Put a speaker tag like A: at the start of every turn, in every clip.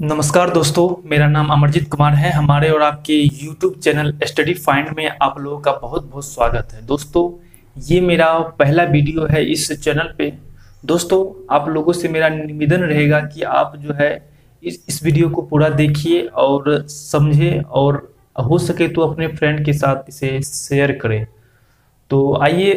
A: नमस्कार दोस्तों, मेरा नाम अमरजीत कुमार है। हमारे और आपके YouTube चैनल स्टडी फाइंड में आप लोगों का बहुत बहुत स्वागत है। दोस्तों, ये मेरा पहला वीडियो है इस चैनल पे। दोस्तों, आप लोगों से मेरा निवेदन रहेगा कि आप जो है इस इस वीडियो को पूरा देखिए और समझें और हो सके तो अपने फ्रेंड के साथ इसे शेयर करें। तो आइए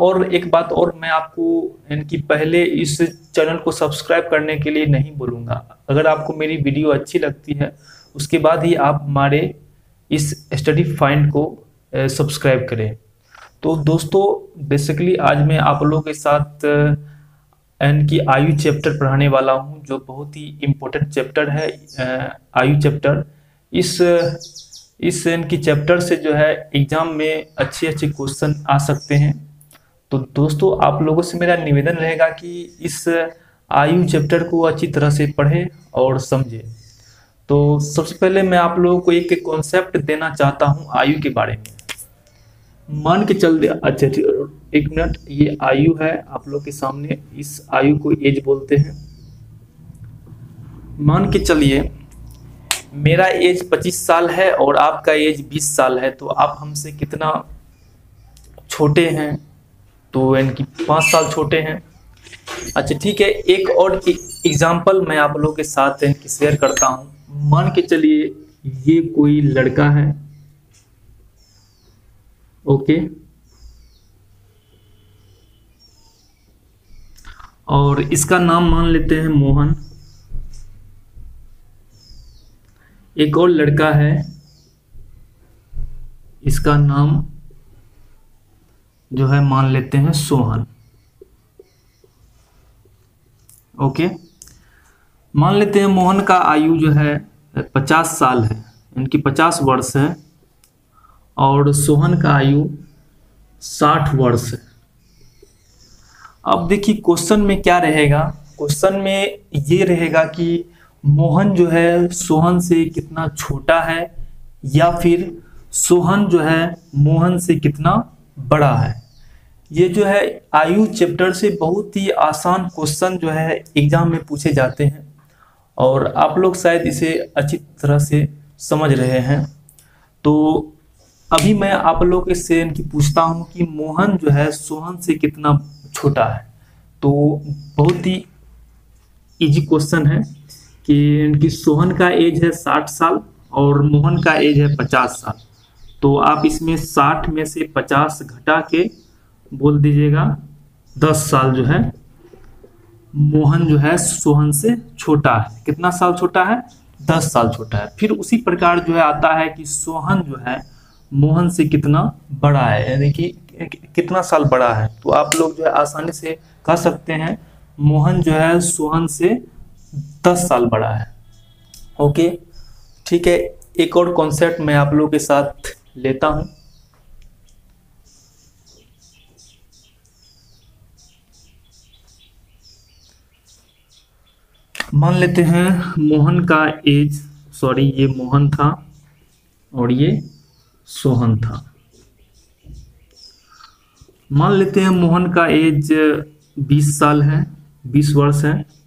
A: और एक बात और मैं आपको इनकी पहले इस चैनल को सब्सक्राइब करने के लिए नहीं बोलूँगा। अगर आपको मेरी वीडियो अच्छी लगती है उसके बाद ही आप हमारे इस स्टडी फाइंड को सब्सक्राइब करें। तो दोस्तों बेसिकली आज मैं आप लोगों के साथ अ, इनकी आयु चैप्टर पढ़ाने वाला हूँ जो बहुत ही इम्पोर्टेंट चैप्टर है आयु चैप्टर इस इस इनकी चैप्टर से जो है एग्ज़ाम में अच्छे अच्छे क्वेश्चन आ सकते हैं। तो दोस्तों, आप लोगों से मेरा निवेदन रहेगा कि इस आयु चैप्टर को अच्छी तरह से पढ़ें और समझें। तो सबसे पहले मैं आप लोगों को एक कॉन्सेप्ट देना चाहता हूँ आयु के बारे में। मान के चल दे अच्छा एक मिनट ये आयु है, आप लोग के सामने इस आयु को एज बोलते हैं। मान के चलिए मेरा एज 25 साल है और आपका एज 20 साल है तो आप हमसे कितना छोटे हैं? तो इनकी पाँच साल छोटे हैं। अच्छा ठीक है, एक और एग्ज़ाम्पल मैं आप लोगों के साथ इनकी शेयर करता हूँ। मान के चलिए, ये कोई लड़का है। ओके। और इसका नाम मान लेते हैं मोहन। एक और लड़का है, इसका नाम जो है मान लेते हैं सोहन। ओके? मान लेते हैं मोहन का आयु जो है पचास साल है, इनकी पचास वर्ष है, और सोहन का आयु साठ वर्ष है। अब देखिए, क्वेश्चन में क्या रहेगा? क्वेश्चन में ये रहेगा कि मोहन जो है, सोहन से कितना छोटा है, या फिर सोहन जो है, मोहन से कितना बड़ा है? ये जो है, आयु चैप्टर से बहुत ही आसान क्वेश्चन जो है एग्ज़ाम में पूछे जाते हैं। और आप लोग शायद इसे अच्छी तरह से समझ रहे हैं। तो अभी मैं आप लोग से इनकी पूछता हूँ कि मोहन जो है, सोहन से कितना छोटा है? तो बहुत ही इजी क्वेश्चन है। कि इनकी सोहन का एज है साठ साल और मोहन का एज है पचास साल। तो आप इसमें साठ में से पचास घटा के बोल दीजिएगा दस साल जो है, मोहन जो है सोहन से छोटा है। कितना साल छोटा है? दस साल छोटा है। फिर उसी प्रकार जो है आता है कि सोहन जो है, मोहन से कितना बड़ा है, यानी कि कितना साल बड़ा है। तो आप लोग जो है आसानी से कह सकते हैं, मोहन जो है सोहन से दस साल बड़ा है। ओके? ठीक है, एक और कॉन्सेप्ट मैं आप लोगों के साथ लेता हूँ। मान लेते हैं, मोहन का एज सॉरी ये मोहन था और ये सोहन था। मान लेते हैं, मोहन का एज 20 साल है 20 वर्ष है।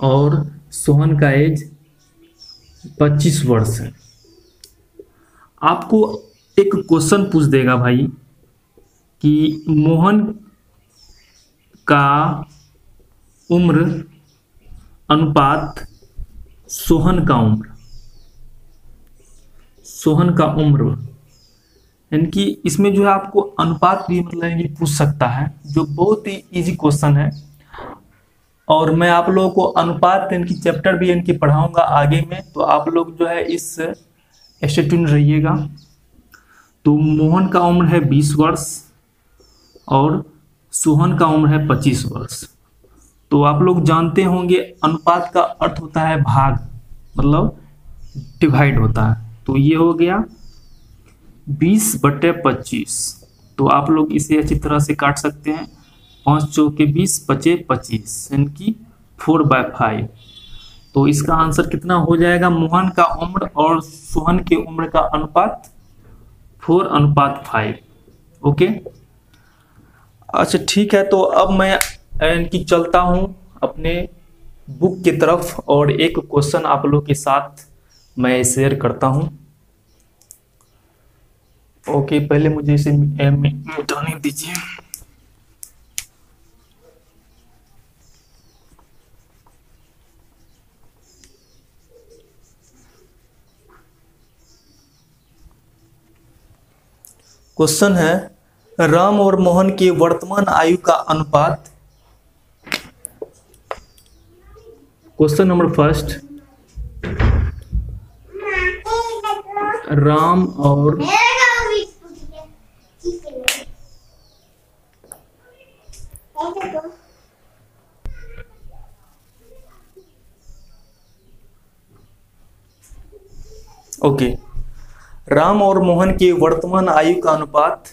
A: और सोहन का एज 25 वर्ष है। आपको एक क्वेश्चन पूछ देगा भाई कि मोहन का उम्र, अनुपात सोहन का उम्र। सोहन का उम्र, यानी कि इसमें जो है आपको अनुपात भी मतलब ये पूछ सकता है, जो बहुत ही इजी क्वेश्चन है। और मैं आप लोगों को अनुपात इनकी चैप्टर भी इनकी पढ़ाऊँगा आगे में तो आप लोग जो है इस स्टेट्यून रहिएगा। तो मोहन का उम्र है बीस वर्ष और सोहन का उम्र है पच्चीस वर्ष। तो आप लोग जानते होंगे अनुपात का अर्थ होता है भाग मतलब डिवाइड होता है। तो ये हो गया बीस बटे पच्चीस। तो आप लोग इसे अच्छी तरह से काट सकते हैं। पाँच चौके बीस पचे पच्चीस, यानी कि फोर बाय फाइव तो इसका आंसर कितना हो जाएगा? मोहन का उम्र और सोहन के उम्र का अनुपात फोर अनुपात फाइव ओके अच्छा ठीक है तो अब मैं इनकी चलता हूँ अपने बुक की तरफ़ और एक क्वेश्चन आप लोग के साथ मैं शेयर करता हूँ। ओके पहले मुझे इसे मिटाने दीजिए। क्वेश्चन है, राम और मोहन की वर्तमान आयु का अनुपात? क्वेश्चन नंबर फ़र्स्ट राम और ओके राम और मोहन की वर्तमान आयु का अनुपात?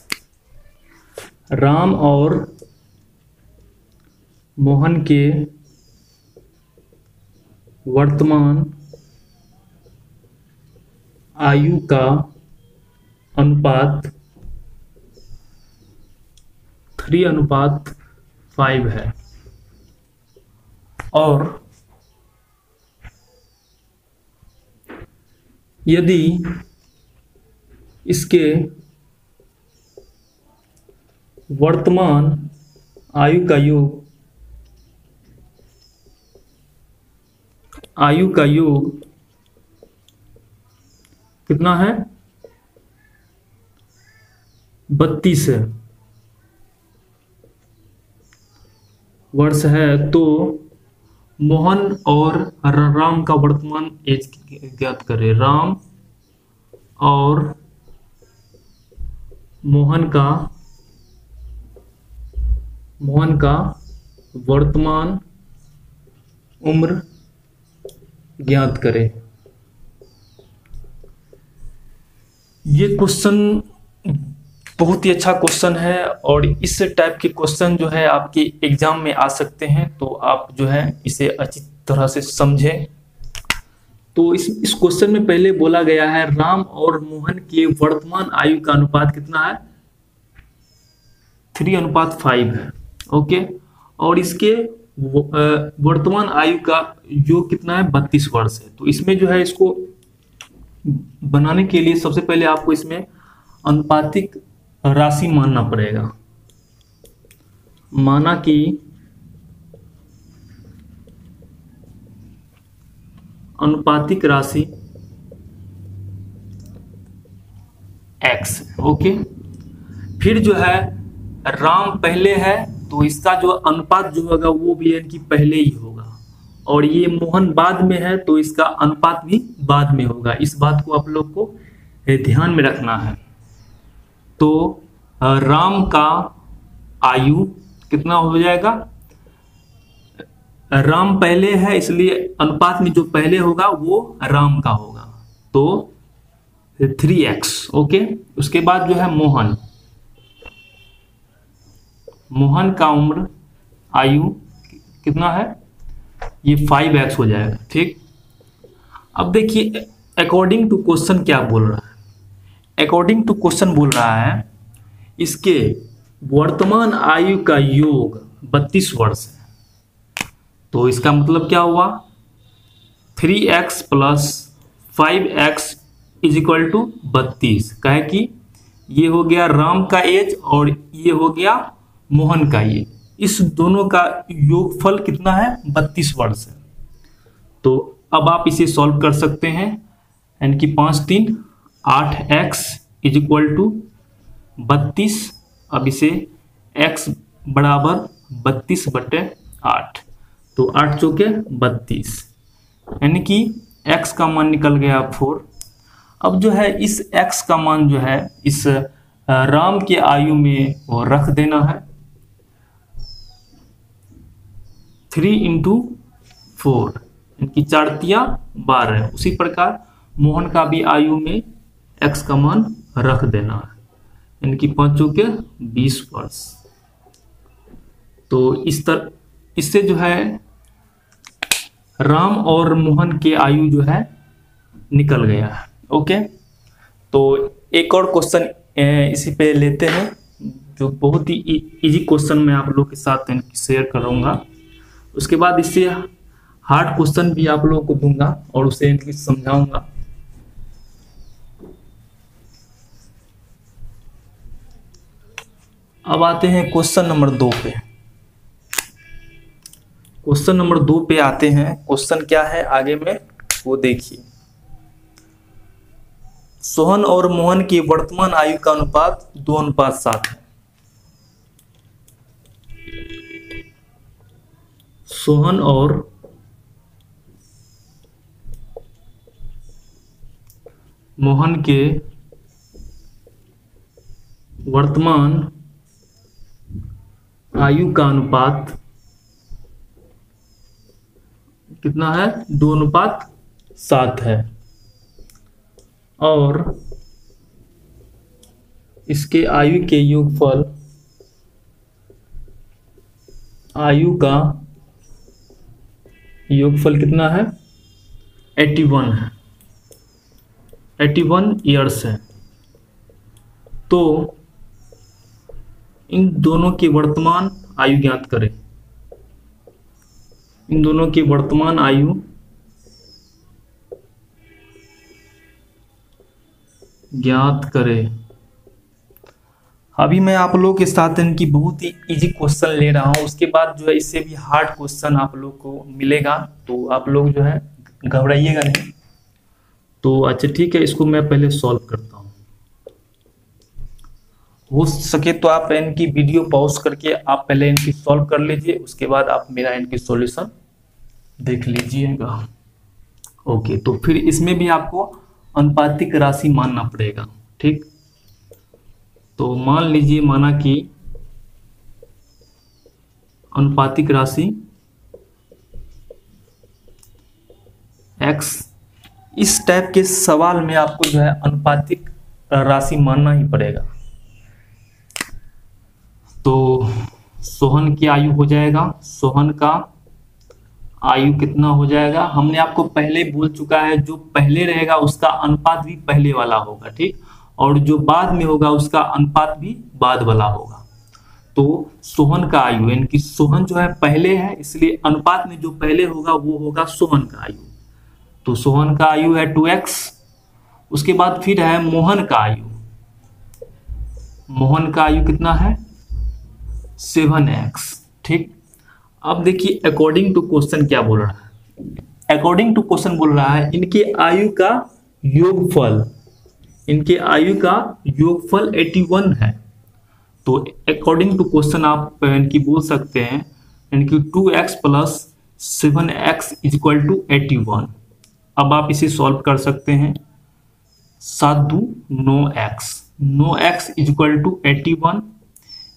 A: राम और मोहन के वर्तमान आयु का अनुपात थ्री अनुपात फाइव है। और यदि इसके वर्तमान आयु का योग, आयु का योग कितना है? बत्तीस है। वर्ष है तो मोहन और राम का वर्तमान एज ज्ञात करें। राम और मोहन का मोहन का वर्तमान उम्र ज्ञात करें। ये क्वेश्चन बहुत ही अच्छा क्वेश्चन है और इस टाइप के क्वेश्चन जो है आपके एग्ज़ाम में आ सकते हैं तो आप जो है इसे अच्छी तरह से समझें। तो इस इस क्वेश्चन में पहले बोला गया है, राम और मोहन के वर्तमान आयु का अनुपात कितना है? थ्री अनुपात फाइव है ओके और इसके वर्तमान आयु का योग कितना है? बत्तीस वर्ष है। तो इसमें जो है इसको बनाने के लिए सबसे पहले आपको इसमें अनुपातिक राशि मानना पड़ेगा। माना कि अनुपातिक राशि x ओके फिर जो है, राम पहले है तो इसका जो अनुपात जो होगा, वो भी इनकी पहले ही होगा। और ये मोहन बाद में है तो इसका अनुपात भी बाद में होगा। इस बात को आप लोग को ध्यान में रखना है। तो राम का आयु कितना हो जाएगा? राम पहले है, इसलिए अनुपात में जो पहले होगा, वो राम का होगा। तो थ्री एक्स ओके उसके बाद जो है मोहन। मोहन का उम्र, आयु कितना है? ये फाइव एक्स हो जाएगा, ठीक? अब देखिए अकॉर्डिंग टू क्वेश्चन क्या बोल रहा है? अकॉर्डिंग टू क्वेश्चन बोल रहा है, इसके वर्तमान आयु का योग बत्तीस वर्ष है। तो इसका मतलब क्या हुआ? Three x plus five x is equal to बत्तीस। कहे कि ये हो गया राम का एज और ये हो गया मोहन का ये। इस दोनों का योगफल कितना है? बत्तीस वर्ष है। तो अब आप इसे सॉल्व कर सकते हैं। यानी कि पाँच तीन आठ एक्स इज़ इक्वल टू बत्तीस। अब इसे एक्स बराबर बत्तीस बटे आठ। तो आठ चौके बत्तीस। यानी कि एक्स का मान निकल गया फोर। अब जो है इस एक्स का मान जो है इस राम के आयु में वो रख देना है। थ्री इंटू फोर इनकी चारतिया बारह। उसी प्रकार मोहन का भी आयु में एक्स का मान रख देना है। इनकी पाँचों के बीस वर्ष। तो इस तरह इससे जो है राम और मोहन के आयु जो है निकल गया ओके? तो एक और क्वेश्चन इसी पे लेते हैं, जो बहुत ही इजी क्वेश्चन मैं आप लोग के साथ शेयर करूँगा। उसके बाद इससे हार्ड क्वेश्चन भी आप लोगों को दूँगा और उसे समझाऊँगा। अब आते हैं क्वेश्चन नंबर दो पे। क्वेश्चन नंबर दो पे आते हैं। क्वेश्चन क्या है? आगे में वो देखिए। सोहन और मोहन की वर्तमान आयु का अनुपात दो अनुपात सात है। सोहन और मोहन के वर्तमान आयु का अनुपात कितना है? दो अनुपात सात है। और इसके आयु के योगफल, आयु का योगफल कितना है? 81 है। 81 ईयर्स है। तो इन दोनों की वर्तमान आयु ज्ञात करें। इन दोनों की वर्तमान आयु ज्ञात करें। अभी मैं आप लोग के साथ इनकी बहुत ही इजी क्वेश्चन ले रहा हूँ। उसके बाद जो है, इससे भी हार्ड क्वेश्चन आप लोग को मिलेगा। तो आप लोग जो है, घबराइएगा नहीं। तो अच्छा ठीक है, इसको मैं पहले सॉल्व करता हूँ। हो सके तो आप इनकी वीडियो पॉज करके आप पहले इनकी सॉल्व कर लीजिए। उसके बाद आप मेरा इनकी सॉल्यूशन देख लीजिएगा। ओके तो फिर इसमें भी आपको अनुपातिक राशि मानना पड़ेगा, ठीक? तो मान लीजिए, माना कि अनुपातिक राशि x, इस टाइप के सवाल में आपको जो है अनुपातिक राशि मानना ही पड़ेगा। तो सोहन की आयु हो जाएगा, सोहन का आयु कितना हो जाएगा? हमने आपको पहले बोल चुका है, जो पहले रहेगा उसका अनुपात भी पहले वाला होगा, ठीक? और जो बाद में होगा उसका अनुपात भी बाद वाला होगा। तो सोहन का आयु, यानी कि सोहन जो है पहले है, इसलिए अनुपात में जो पहले होगा, वो होगा सोहन का आयु। तो सोहन का आयु है टू एक्स, उसके बाद फिर है मोहन का आयु। मोहन का आयु कितना है? सेवन एक्स, ठीक? अब देखिए अकॉर्डिंग टू क्वेश्चन क्या बोल रहा है? अकॉर्डिंग टू क्वेश्चन बोल रहा है, इनके आयु का योगफल, इनके आयु का योगफल 81 है। तो अकॉर्डिंग टू क्वेश्चन आप, इनकी बोल सकते हैं, इनकी two x plus seven x is equal to eighty अब आप इसे सॉल्व कर सकते हैं। सात दू no x no x is equal to eighty one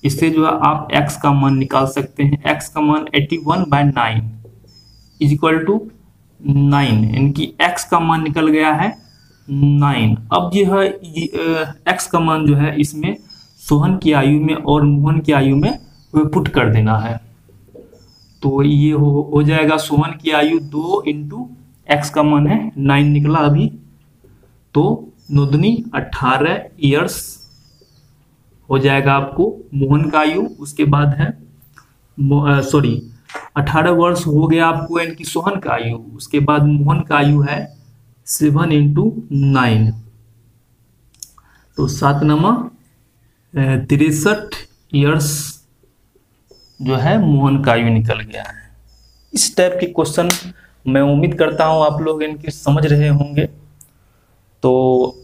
A: इससे जो है आप x का मान निकाल सकते हैं। x का मान 81 one by nine is equal to nine इनकी x का मान निकल गया है नाइन अब जो है एक्स का मान जो है इसमें सोहन की आयु में और मोहन की आयु में पुट कर देना है। तो ये हो, हो जाएगा सोहन की आयु दो इंटू एक्स का मान है। नाइन निकला अभी। तो नुदनी अठारह ईयर्स हो जाएगा आपको मोहन का आयु, उसके बाद है सॉरी अठारह वर्ष हो गया आपको इनकी सोहन का आयु, उसके बाद मोहन का आयु है सेवन इंटू नाइन तो सात नमा तिरसठ ईयर्स जो है मोहन का आयु निकल गया है। इस टाइप के क्वेश्चन मैं उम्मीद करता हूँ आप लोग इनकी समझ रहे होंगे। तो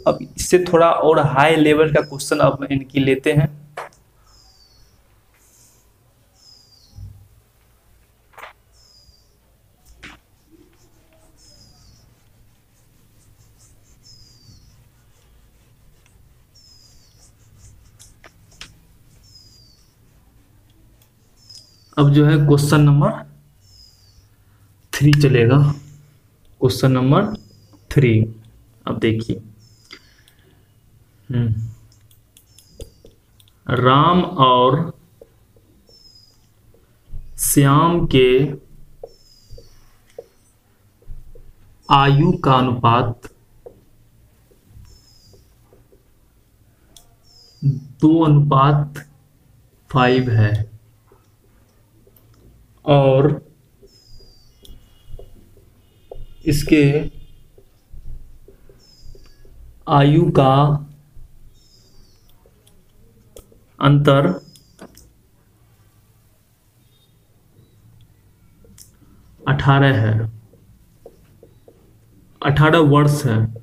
A: अब इससे थोड़ा और हाई लेवल का क्वेश्चन अब इनकी लेते हैं। अब जो है क्वेश्चन नंबर थ्री चलेगा। क्वेश्चन नंबर थ्री अब देखिए हम्म। राम और श्याम के आयु का अनुपात दो अनुपात फाइव है और इसके आयु का अंतर अठारह है। अठारह वर्ष है।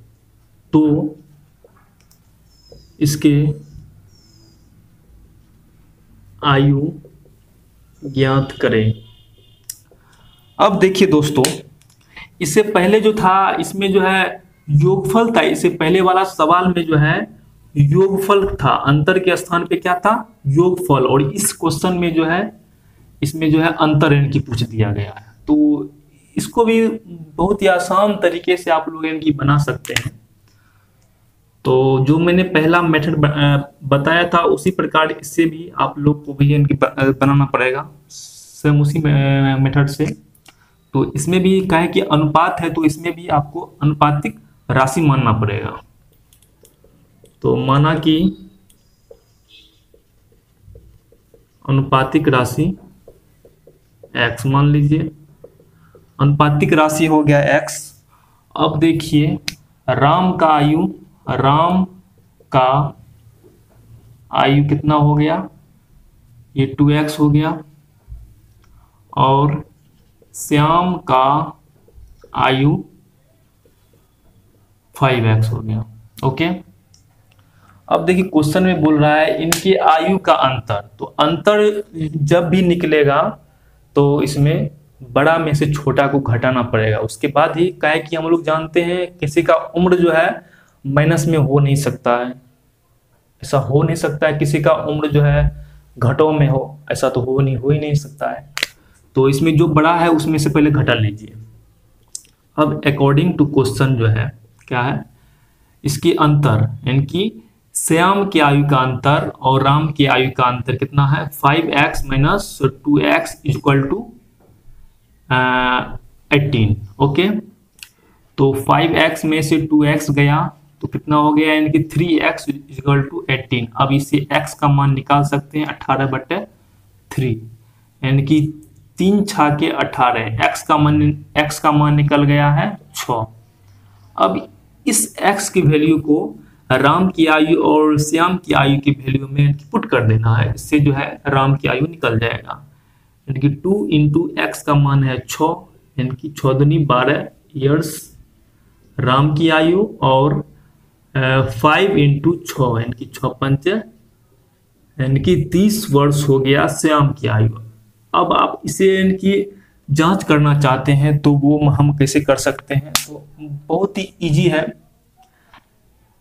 A: तो इसके आयु ज्ञात करें। अब देखिए दोस्तों, इससे पहले जो था, इसमें जो है योगफल था। इससे पहले वाला सवाल में जो है, योगफल था। अंतर के स्थान पे क्या था? योगफल। और इस क्वेश्चन में जो है, इसमें जो है अंतर इनकी पूछ दिया गया है। तो इसको भी बहुत ही आसान तरीके से आप लोग इनकी बना सकते हैं। तो जो मैंने पहला मेथड बताया था, उसी प्रकार इससे भी आप लोग को भी इनकी बनाना पड़ेगा। सेम उसी मेथड से। तो इसमें भी कहे कि अनुपात है तो इसमें भी आपको अनुपातिक राशि मानना पड़ेगा। तो माना कि अनुपातिक राशि x मान लीजिए। अनुपातिक राशि हो गया x अब देखिए, राम का आयु, राम का आयु कितना हो गया? ये टू एक्स हो गया। और श्याम का आयु फाइव एक्स हो गया। ओके अब देखिए क्वेश्चन में बोल रहा है, इनके आयु का अंतर। तो अंतर जब भी निकलेगा तो इसमें बड़ा में से छोटा को घटाना पड़ेगा। उसके बाद ही कहे कि हम लोग जानते हैं, किसी का उम्र जो है माइनस में हो नहीं सकता है। ऐसा हो नहीं सकता है, किसी का उम्र जो है, घटों में हो। ऐसा तो हो नहीं, हो ही नहीं सकता है। तो इसमें जो बड़ा है, उसमें से पहले घटा लीजिए। अब अकॉर्डिंग टू क्वेश्चन जो है क्या है? इसकी अंतर, यानी कि श्याम की आयु का अंतर और राम की आयु का अंतर कितना है? Five x minus two x equal to eighteen okay तो फाइव एक्स में से टू एक्स गया तो कितना हो गया? यानी कि three x equal to eighteen अब इसे एक्स का मान निकाल सकते हैं, अठारह बटे थ्री यानी कि तीन छा के अठारह एक्स का मान एक्स का मान निकल गया है छ अब इस एक्स की वैल्यू को राम की आयु और श्याम की आयु की वैल्यू में पुट कर देना है। इससे जो है, राम की आयु निकल जाएगा। यानी कि टू इंटू एक्स का मान है छ यानी कि चौदनी बारह ईयर्स राम की आयु और फाइव इंटू छ यानी कि छ पंच, यानी कि तीस वर्ष हो गया श्याम की आयु। अब आप इसे इनकी जाँच करना चाहते हैं तो वो हम कैसे कर सकते हैं? तो बहुत ही इजी है।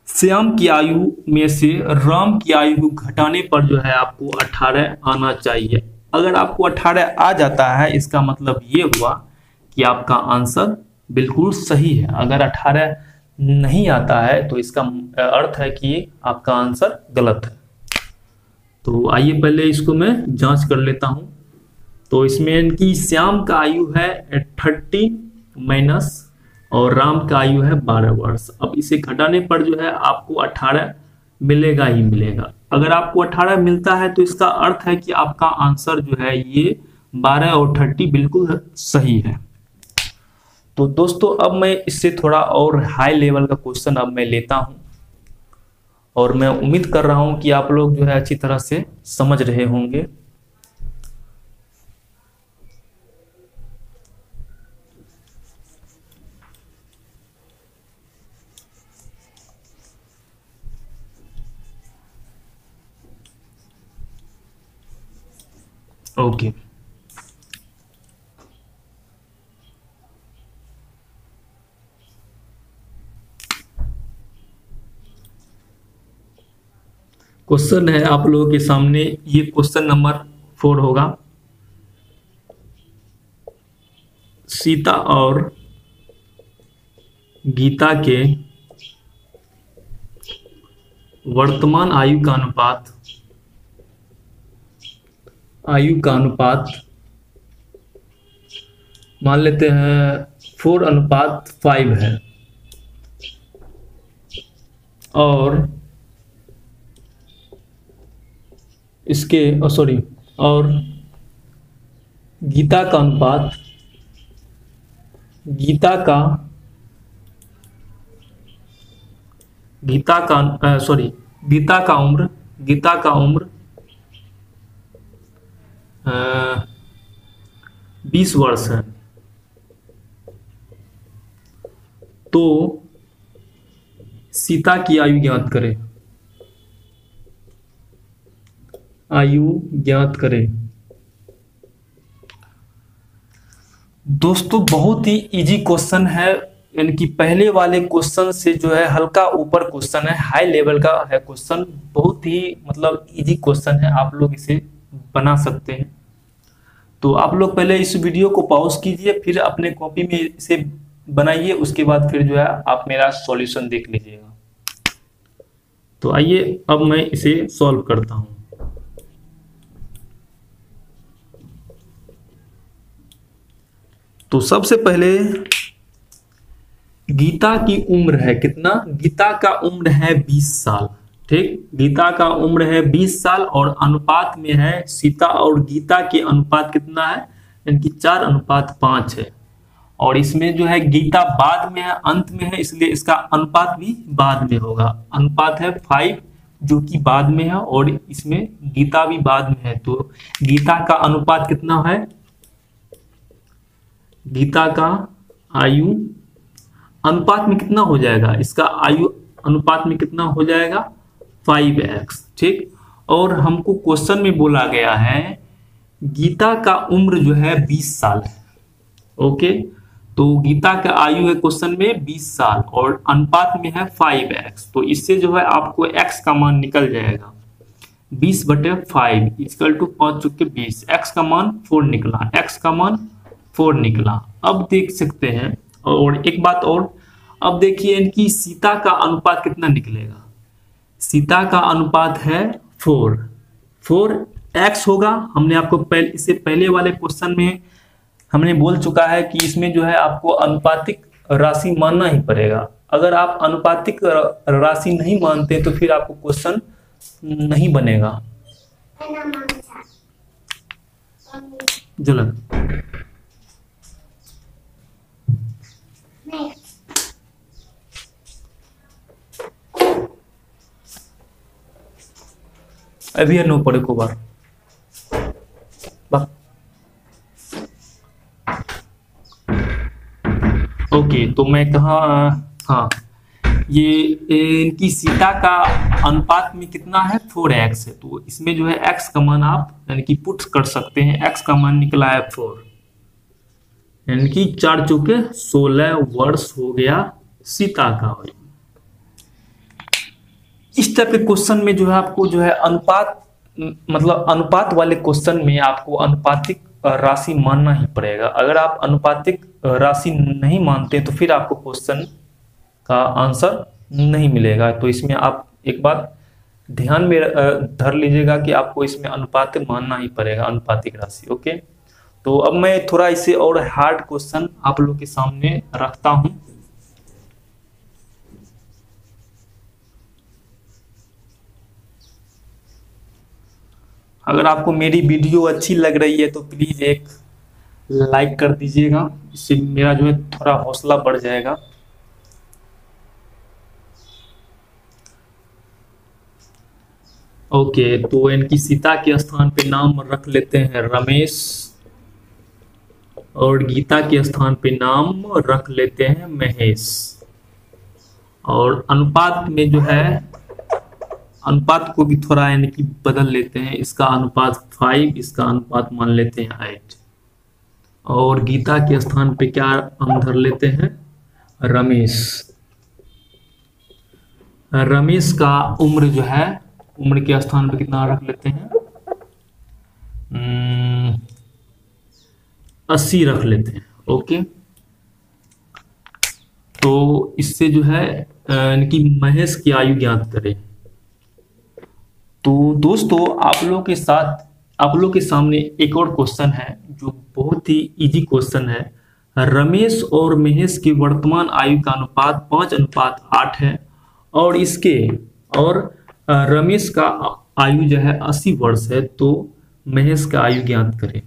A: श्याम की आयु में से राम की आयु घटाने पर जो है आपको 18 आना चाहिए। अगर आपको 18 आ जाता है, इसका मतलब ये हुआ कि आपका आंसर बिल्कुल सही है। अगर 18 नहीं आता है तो इसका अर्थ है कि आपका आंसर गलत है। तो आइए पहले इसको मैं जाँच कर लेता हूँ। तो इसमें इनकी श्याम का आयु है थर्टी माइनस और राम का आयु है बारह वर्ष। अब इसे घटाने पर जो है आपको अठारह मिलेगा ही मिलेगा। अगर आपको अठारह मिलता है तो इसका अर्थ है कि आपका आंसर जो है ये बारह और थर्टी बिल्कुल सही है। तो दोस्तों, अब मैं इससे थोड़ा और हाई लेवल का क्वेश्चन अब मैं लेता हूँ। और मैं उम्मीद कर रहा हूँ कि आप लोग जो है अच्छी तरह से समझ रहे होंगे। ओके क्वेश्चन है आप लोगों के सामने, ये क्वेश्चन नंबर फोर होगा। सीता और गीता के वर्तमान आयु का अनुपात आयु का अनुपात मान लेते हैं, फोर अनुपात फाइव है। और इसके सॉरी, और गीता का अनुपात, गीता का गीता का सॉरी, गीता का उम्र, गीता का उम्र बीस वर्ष है। तो सीता की आयु ज्ञात करें। आयु ज्ञात करें। दोस्तों, बहुत ही इजी क्वेश्चन है। यानी कि पहले वाले क्वेश्चन से जो है, हल्का ऊपर क्वेश्चन है हाई लेवल का है क्वेश्चन बहुत ही मतलब इजी क्वेश्चन है। आप लोग इसे बना सकते हैं। तो आप लोग पहले इस वीडियो को पॉज कीजिए, फिर अपने कॉपी में इसे बनाइए, उसके बाद फिर जो है आप मेरा सॉल्यूशन देख लीजिएगा। तो आइए, अब मैं इसे सॉल्व करता हूँ। तो सबसे पहले, गीता की उम्र है कितना? गीता का उम्र है 20 साल। ठीक? गीता का उम्र है 20 साल और अनुपात में है सीता और गीता के अनुपात कितना है? यानी कि चार अनुपात पाँच है। और इसमें जो है गीता बाद में है, अंत में है, इसलिए इसका अनुपात भी बाद में होगा। अनुपात है फाइव जो कि बाद में है और इसमें गीता भी बाद में है। तो गीता का अनुपात कितना है? गीता का आयु अनुपात में कितना हो जाएगा? इसका आयु अनुपात में कितना हो जाएगा? फाइव एक्स ठीक? और हमको क्वेश्चन में बोला गया है, गीता का उम्र जो है बीस साल है ओके तो गीता का आयु है क्वेश्चन में बीस साल और अनुपात में है फाइव एक्स तो इससे जो है आपको एक्स का मान निकल जाएगा। बीस बटे फाइव इजकल टू पाँच चुके बीस एक्स का मान फोर निकला एक्स का मान फोर निकला। अब देख सकते हैं, और एक बात और, अब देखिए इनकी सीता का अनुपात कितना निकलेगा। सीता का अनुपात है फोर। फोर एक्स होगा। हमने आपको पहले इससे पहले वाले क्वेश्चन में हमने बोल चुका है कि इसमें जो है आपको अनुपातिक राशि मानना ही पड़ेगा। अगर आप अनुपातिक राशि नहीं मानते तो फिर आपको क्वेश्चन नहीं बनेगा। जलन। अभी नो पड़े बार। ओके तो मैं कहा हाँ ये, इनकी सीता का अनुपात में कितना है? फोर एक्स है तो इसमें जो है एक्स का मान आप, यानी कि पुट कर सकते हैं, एक्स का मान निकला है फोर। यानी कि चार चौके सोलह वर्ष हो गया सीता का। इस टाइप के क्वेश्चन में जो है आपको जो है अनुपात मतलब अनुपात वाले क्वेश्चन में आपको अनुपातिक राशि मानना ही पड़ेगा। अगर आप अनुपातिक राशि नहीं मानते तो फिर आपको क्वेश्चन का आंसर नहीं मिलेगा। तो इसमें आप एक बात ध्यान में धर लीजिएगा कि आपको इसमें अनुपात मानना ही पड़ेगा, अनुपातिक राशि, ओके? तो अब मैं थोड़ा इसे और हार्ड क्वेश्चन आप लोग के सामने रखता हूँ। अगर आपको मेरी वीडियो अच्छी लग रही है तो प्लीज़ एक लाइक कर दीजिएगा। इससे मेरा जो है थोड़ा हौसला बढ़ जाएगा। ओके तो इनकी सीता के स्थान पे नाम रख लेते हैं रमेश। और गीता के स्थान पे नाम रख लेते हैं महेश। और अनुपात में जो है अनुपात को भी थोड़ा यानी कि बदल लेते हैं। इसका अनुपात फाइव इसका अनुपात मान लेते हैं एट और गीता के स्थान पे क्या हम धर लेते हैं? रमेश। रमेश का उम्र जो है उम्र के स्थान पे कितना रख लेते हैं? हम्म, अस्सी रख लेते हैं ओके? तो इससे जो है यानी कि महेश की आयु ज्ञात करें। तो दोस्तों आप लोगों के साथ आप लोग के सामने एक और क्वेश्चन है जो बहुत ही इजी क्वेश्चन है। रमेश और महेश की वर्तमान आयु का अनुपात पाँच अनुपात आठ है और इसके और रमेश का आयु जो है अस्सी वर्ष है तो महेश का आयु ज्ञात करें।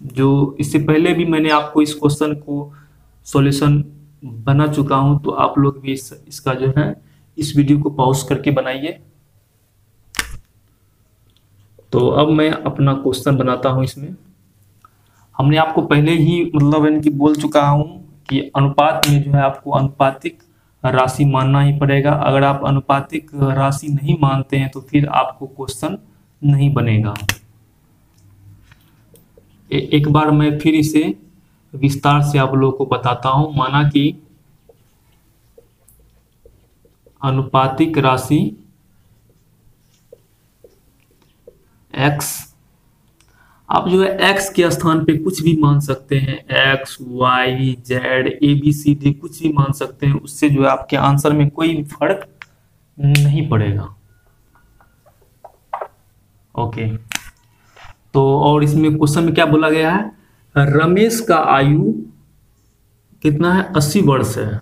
A: जो इससे पहले भी मैंने आपको इस क्वेश्चन को सॉल्यूशन बना चुका हूँ तो आप लोग भी इस, इसका जो है इस वीडियो को पॉज करके बनाइए। तो अब मैं अपना क्वेश्चन बनाता हूँ इसमें। हमने आपको पहले ही मतलब इनकी बोल चुका हूँ कि अनुपात में जो है आपको अनुपातिक राशि मानना ही पड़ेगा। अगर आप अनुपातिक राशि नहीं मानते हैं तो फिर आपको क्वेश्चन नहीं बनेगा। ए, एक बार मैं फिर इसे विस्तार से आप लोगों को बताता हूँ। माना कि अनुपातिक राशि x आप जो है x के स्थान पे कुछ भी मान सकते हैं। X, y, z, a, b, c, d कुछ भी मान सकते हैं। उससे जो है आपके आंसर में कोई फ़र्क नहीं पड़ेगा। ओके तो और इसमें क्वेश्चन में क्या बोला गया है? रमेश का आयु कितना है? अस्सी वर्ष है।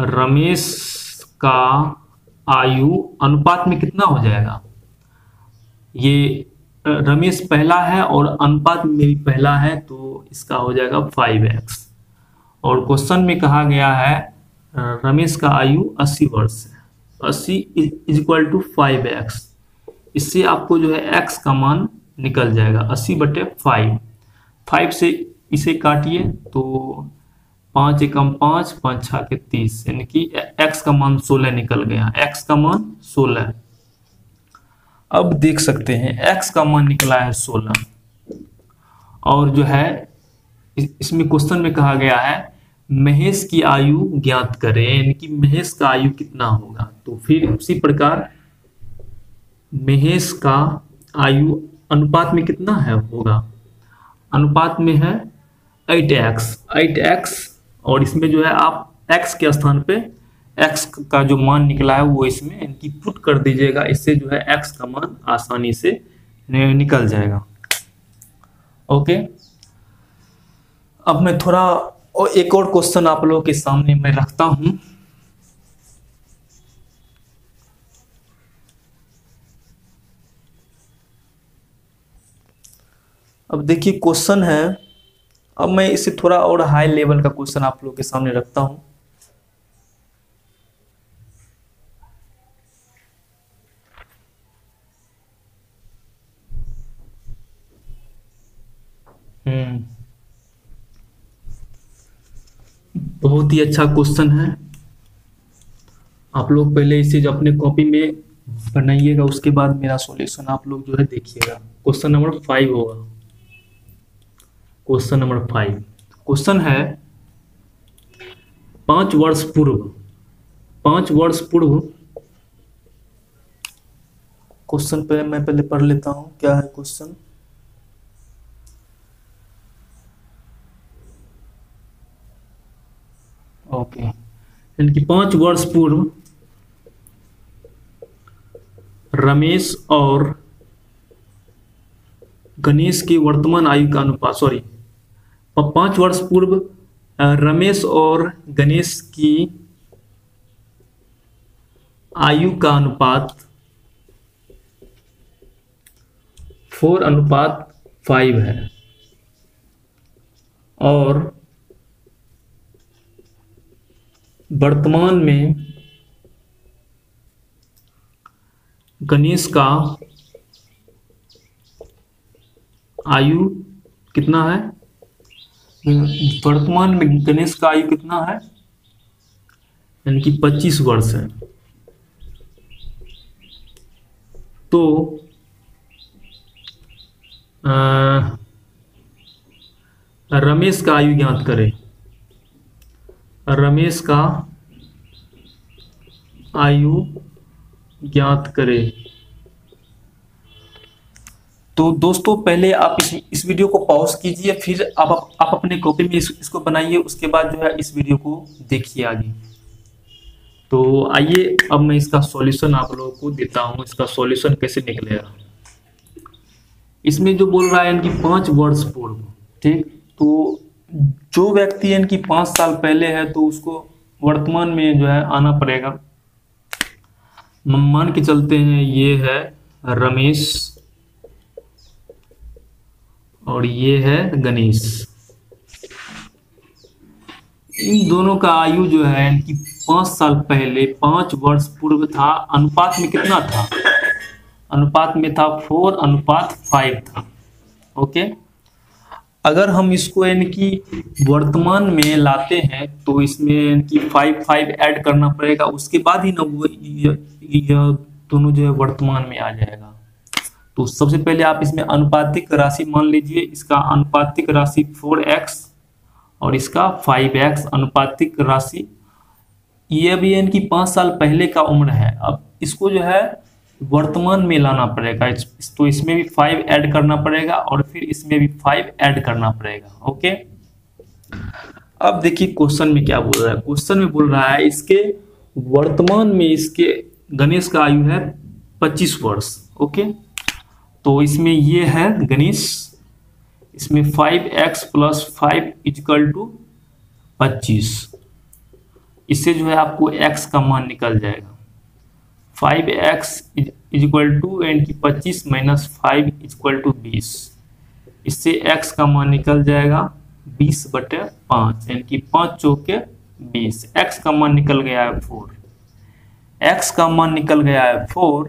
A: रमेश का आयु अनुपात में कितना हो जाएगा? ये रमेश पहला है और अनुपात में भी पहला है तो इसका हो जाएगा फाइव एक्स और क्वेश्चन में कहा गया है रमेश का आयु अस्सी वर्ष है। अस्सी is equal to five x इससे आपको जो है एक्स का मान निकल जाएगा, अस्सी बटे फाइव फाइव से इसे काटिए तो पाँच एकम पाँच पाँच छा के तीस, यानी कि एक्स का मान सोलह निकल गया। एक्स का मान सोलह। अब देख सकते हैं, x का मान निकला है 16 और जो है इसमें क्वेश्चन में कहा गया है, महेश की आयु ज्ञात करें, यानी कि महेश का आयु कितना होगा? तो फिर उसी प्रकार, महेश का आयु अनुपात में कितना है होगा? अनुपात में है एट एक्स एट एक्स और इसमें जो है आप x के स्थान पे x का जो मान निकला है वो इसमें इनकी पुट कर दीजिएगा। इससे जो है एक्स का मान आसानी से निकल जाएगा। ओके? अब मैं थोड़ा और एक और क्वेश्चन आप लोगों के सामने मैं रखता हूँ। अब देखिए क्वेश्चन है। अब मैं इसे थोड़ा और हाई लेवल का क्वेश्चन आप लोगों के सामने रखता हूँ हम्म बहुत ही अच्छा क्वेश्चन है। आप लोग पहले इसे जो अपने कॉपी में बनाइएगा, उसके बाद मेरा सॉल्यूशन आप लोग जो है देखिएगा। क्वेश्चन नंबर फाइव होगा। क्वेश्चन नंबर फाइव क्वेश्चन है, पाँच वर्ष पूर्व, पाँच वर्ष पूर्व क्वेश्चन पे मैं पहले पढ़ लेता हूँ। क्या है क्वेश्चन ओके। यानी कि पाँच वर्ष पूर्व रमेश और गणेश की वर्तमान आयु का अनुपात सॉरी पाँच वर्ष पूर्व रमेश और गणेश की आयु का अनुपात फोर अनुपात फाइव है। और वर्तमान में गणेश का आयु कितना है? वर्तमान में गणेश का आयु कितना है? यानी कि 25 वर्ष है। तो आ, रमेश का आयु ज्ञात करें। रमेश का आयु ज्ञात करें। तो दोस्तों पहले आप इस इस वीडियो को पॉज कीजिए फिर आप आप अपने कॉपी में इस, इसको बनाइए उसके बाद जो है इस वीडियो को देखिए आगे। तो आइए अब मैं इसका सॉल्यूशन आप लोगों को देता हूँ। इसका सॉल्यूशन कैसे निकलेगा इसमें जो बोल रहा है इनकी पाँच वर्ष पूर्व ठीक? तो जो व्यक्ति इनकी पाँच साल पहले है तो उसको वर्तमान में जो है आना पड़ेगा। मान के चलते हैं, ये है रमेश और ये है गणेश। इन दोनों का आयु जो है, इनकी पाँच साल पहले, पाँच वर्ष पूर्व था, अनुपात में कितना था? अनुपात में था फोर, अनुपात फाइव था। ओके? अगर हम इसको इनकी वर्तमान में लाते हैं तो इसमें इनकी फाइव फाइव ऐड करना पड़ेगा। उसके बाद ही ना वो यह दोनों जो है वर्तमान में आ जाएगा। तो सबसे पहले आप इसमें अनुपातिक राशि मान लीजिए। इसका अनुपातिक राशि फोर एक्स और इसका फाइव एक्स अनुपातिक राशि। ये भी इनकी पाँच साल पहले का उम्र है। अब इसको जो है वर्तमान में लाना पड़ेगा। तो इसमें भी फाइव ऐड करना पड़ेगा और फिर इसमें भी फाइव ऐड करना पड़ेगा ओके अब देखिए क्वेश्चन में क्या बोल रहा है। क्वेश्चन में बोल रहा है इसके वर्तमान में इसके गणेश का आयु है 25 वर्ष ओके तो इसमें ये है गणेश, इसमें five x plus five is equal to पच्चीस। इससे जो है आपको x का मान निकल जाएगा। Five x is equal to and की पच्चीस माइनस फाइव इक्वल टू बीस। इससे एक्स का मान निकल जाएगा बीस बटे पाँच, यानी कि पाँच चौके बीस। एक्स का मान निकल गया है फोर एक्स का मान निकल गया है फोर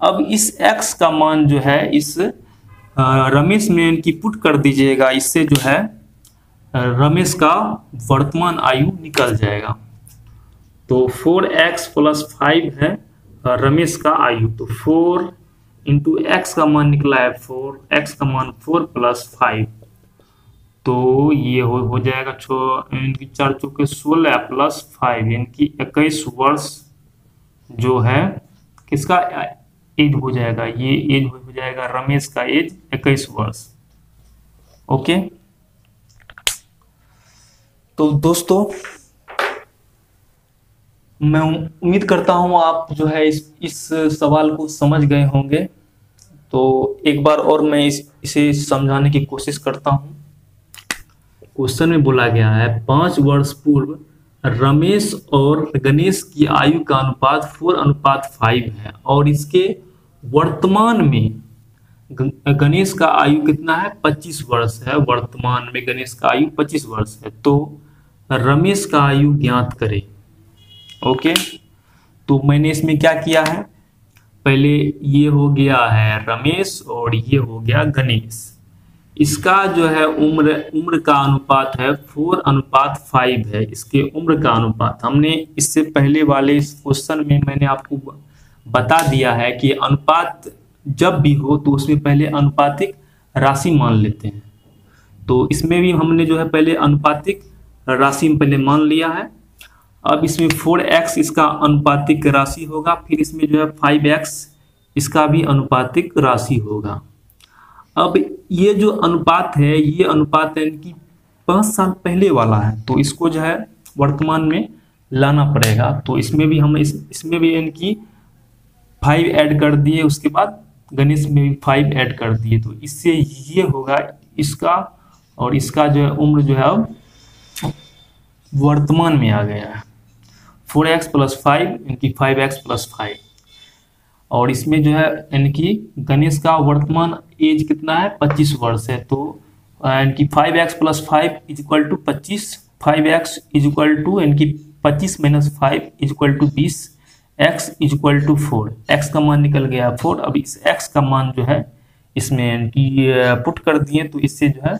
A: अब इस एक्स का मान जो है, इस रमेश में इनकी पुट कर दीजिएगा। इससे जो है रमेश का वर्तमान आयु निकल जाएगा। तो फोर एक्स प्लस फाइव है। रमेश का आयु तो फोर इंटू एक्स का मान निकला है फोर एक्स का मान फोर प्लस फाइव तो ये हो हो जाएगा छो, इनकी चार चौके सोलह प्लस फाइव इनकी इक्कीस वर्ष जो है, किसका एज हो जाएगा, ये एज हो जाएगा रमेश का एज इक्कीस वर्ष. ओके तो दोस्तों मैं उम्मीद करता हूँ आप जो है इस इस सवाल को समझ गए होंगे। तो एक बार और मैं इस, इसे समझाने की कोशिश करता हूँ। क्वेश्चन में बोला गया है, पाँच वर्ष पूर्व रमेश और गणेश की आयु का अनुपात फोर, अनुपात फाइव है, और इसके वर्तमान में गणेश का आयु कितना है? पच्चीस वर्ष है। वर्तमान में गणेश का आयु पच्चीस वर्ष है। तो रमेश का आयु ज्ञात करें। ओके? तो मैंने इसमें क्या किया है? पहले ये हो गया है रमेश और ये हो गया गणेश। इसका जो है उम्र उम्र का अनुपात है फोर, अनुपात फाइव है। इसके उम्र का अनुपात। हमने इससे पहले वाले इस क्वेश्चन में मैंने आपको बता दिया है कि अनुपात जब भी हो तो उसमें पहले अनुपातिक राशि मान लेते हैं। तो इसमें भी हमने जो है पहले अनुपातिक राशि पहले मान लिया है। अब इसमें फोर एक्स इसका अनुपातिक राशि होगा, फिर इसमें जो है फाइव एक्स इसका भी अनुपातिक राशि होगा। अब ये जो अनुपात है, ये अनुपात है इनकी पाँच साल पहले वाला है तो इसको जो है वर्तमान में लाना पड़ेगा। तो इसमें भी हम इस, इसमें भी इनकी फाइव ऐड कर दिए, उसके बाद गणेश में भी फाइव ऐड कर दिए। तो इससे ये होगा इसका, और इसका जो है उम्र जो है अब वर्तमान में आ गया है। फोर एक्स प्लस फाइव इनकी फाइव एक्स प्लस फाइव। और इसमें जो है, इनकी गणेश का वर्तमान एज कितना है? पच्चीस वर्ष है। तो इनकी five x plus five is equal to पच्चीस, five x is equal to इनकी पच्चीस minus five is equal to बीस, x is equal to four. X का मान निकल गया फोर। अब इस एक्स का मान जो है, इसमें इनकी पुट कर दिए तो इससे जो है,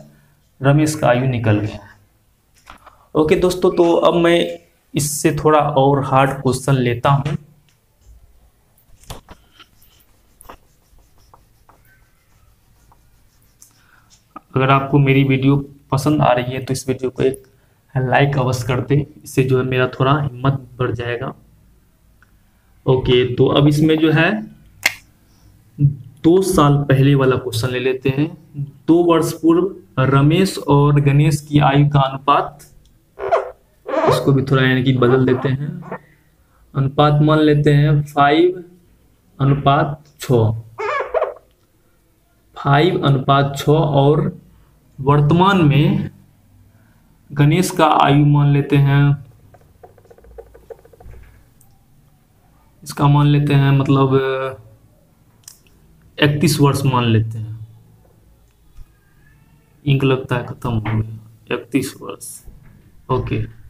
A: रमेश का आयु निकल गया। ओके दोस्तों तो अब मैं इससे थोड़ा और हार्ड क्वेश्चन लेता हूँ। अगर आपको मेरी वीडियो पसंद आ रही है तो इस वीडियो को एक लाइक अवश्य कर दे। इससे जो है मेरा थोड़ा हिम्मत बढ़ जाएगा। ओके तो अब इसमें जो है, दो साल पहले वाला क्वेश्चन ले लेते हैं। दो वर्ष पूर्व रमेश और गणेश की आयु का अनुपात इसको भी थोड़ा यानी कि बदल देते हैं। अनुपात मान लेते हैं फाइव, अनुपात छ। फाइव, अनुपात छ और वर्तमान में गणेश का आयु मान लेते हैं। इसका मान लेते हैं मतलब इकतीस वर्ष मान लेते हैं। इंक लगता है खत्म हो गया। इकतीस वर्ष। ओके।